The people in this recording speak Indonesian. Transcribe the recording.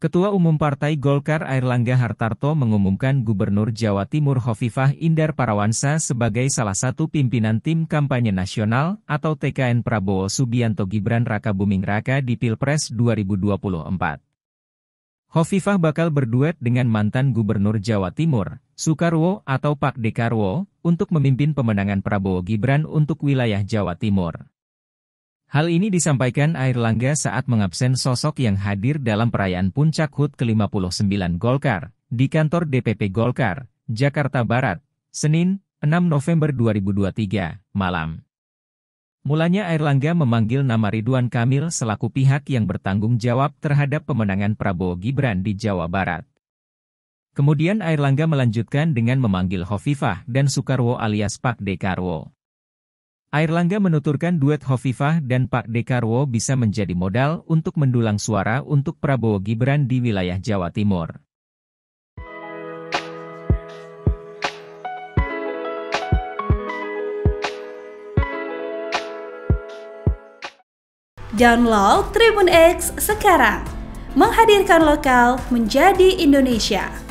Ketua Umum Partai Golkar Airlangga Hartarto mengumumkan Gubernur Jawa Timur Hovifah Indar Parawansa sebagai salah satu pimpinan tim kampanye nasional atau TKN Prabowo Subianto Gibran Raka Buming Raka di Pilpres 2024. Hovifah bakal berduet dengan mantan Gubernur Jawa Timur, Soekarwo atau Pak Dekarwo, untuk memimpin pemenangan Prabowo Gibran untuk wilayah Jawa Timur. Hal ini disampaikan Air Langga saat mengabsen sosok yang hadir dalam perayaan Puncak HUT ke-59 Golkar, di kantor DPP Golkar, Jakarta Barat, Senin, 6 November 2023, malam. Mulanya Air Langga memanggil nama Ridwan Kamil selaku pihak yang bertanggung jawab terhadap pemenangan Prabowo Gibran di Jawa Barat. Kemudian Air Langga melanjutkan dengan memanggil Hovifah dan Soekarwo alias Pak Dekarwo. Air Langga menuturkan duet Hovifah dan Pak Dekarwo bisa menjadi modal untuk mendulang suara untuk Prabowo Gibran di wilayah Jawa Timur. Download Tribun X sekarang, menghadirkan lokal menjadi Indonesia.